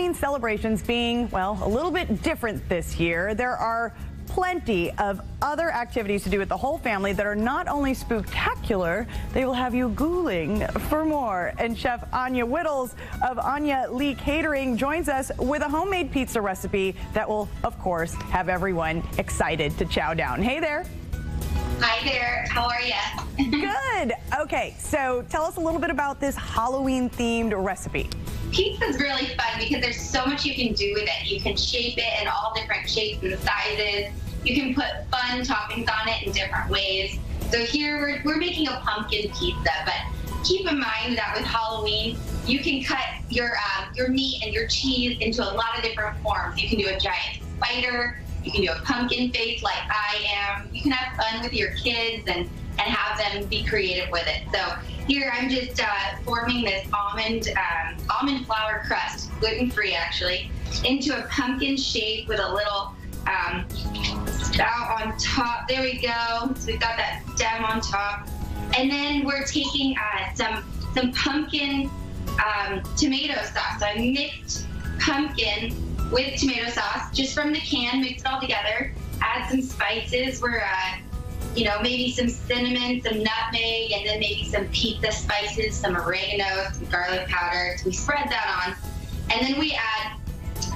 Halloween celebrations being, well, a little bit different this year, there are plenty of other activities to do with the whole family that are not only spectacular, they will have you ghouling for more. And Chef Anja Whittles of Anja Lee Catering joins us with a homemade pizza recipe that will, of course, have everyone excited to chow down. Hey there. Hi there. How are you? Good. Okay, so tell us a little bit about this Halloween themed recipe. Pizza is really fun because there's so much you can do with it. You can shape it in all different shapes and sizes. You can put fun toppings on it in different ways. So here we're, we're making a pumpkin pizza, but keep in mind that with Halloween, you can cut your um, your meat and your cheese into a lot of different forms. You can do a giant spider. You can do a pumpkin face like I am. You can have fun with your kids and and have them be creative with it. So here I'm just uh, forming this almond um, almond flour crust, gluten free actually, into a pumpkin shape with a little um, spout on top. There we go. So we've got that stem on top, and then we're taking uh, some some pumpkin um, tomato sauce. So I mixed pumpkin with tomato sauce just from the can, mix it all together. Add some spices. We're uh, you know, maybe some cinnamon, some nutmeg, and then maybe some pizza spices, some oregano, some garlic powder. So we spread that on. And then we add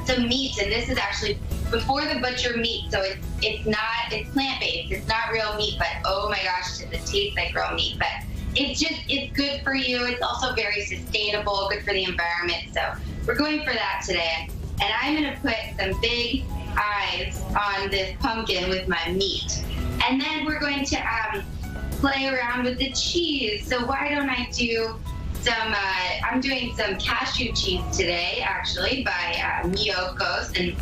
some meat, and this is actually Before the Butcher meat, so it's it's not it's plant-based. It's not real meat, but oh my gosh, does it taste like real meat. But it's just it's good for you. It's also very sustainable, good for the environment. So we're going for that today. And I'm gonna put some big eyes on this pumpkin with my meat. And then we're going to um, play around with the cheese. So why don't I do some, uh, I'm doing some cashew cheese today, actually, by uh, Miyoko's. And,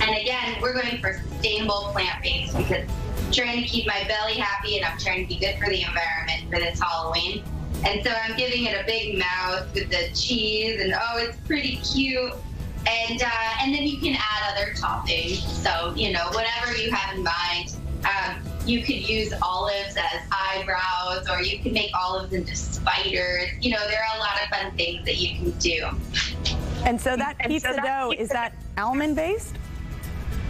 and again, we're going for sustainable plant-based because I'm trying to keep my belly happy and I'm trying to be good for the environment for this Halloween. And so I'm giving it a big mouth with the cheese and oh, it's pretty cute. And, uh, and then you can add other toppings. So, you know, whatever you have in mind. Um, you could use olives as eyebrows, or you can make olives into spiders. You know, there are a lot of fun things that you can do. And so that and pizza so that dough, pizza is that almond based?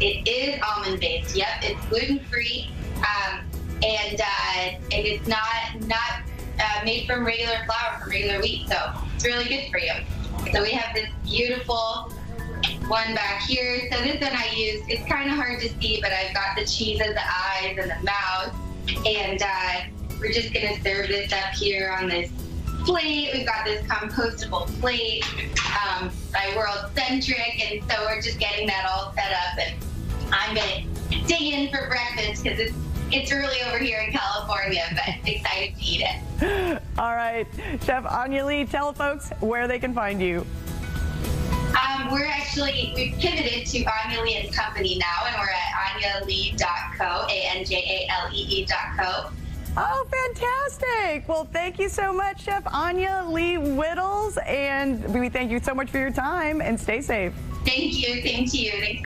It is almond based. Yep, it's gluten free, um, and uh, and it's not not uh, made from regular flour, from regular wheat. So it's really good for you. So we have this beautiful one back here. So this one I use, it's kind of hard to see, but I've got the cheese as the eyes and the mouth. And uh, we're just gonna serve this up here on this plate. We've got this compostable plate um, by World Centric. And so we're just getting that all set up. And I'm gonna dig in for breakfast because it's it's early over here in California, but excited to eat it. All right, Chef Anja Lee, tell folks where they can find you. Um, we're actually, we've pivoted to Anja Lee and Company now, and we're at anjalee.co, A-N-J-A-L-E-E.co. Oh, fantastic. Well, thank you so much, Chef Anja Lee Whittles, and we thank you so much for your time, and stay safe. Thank you. Thank you. Thanks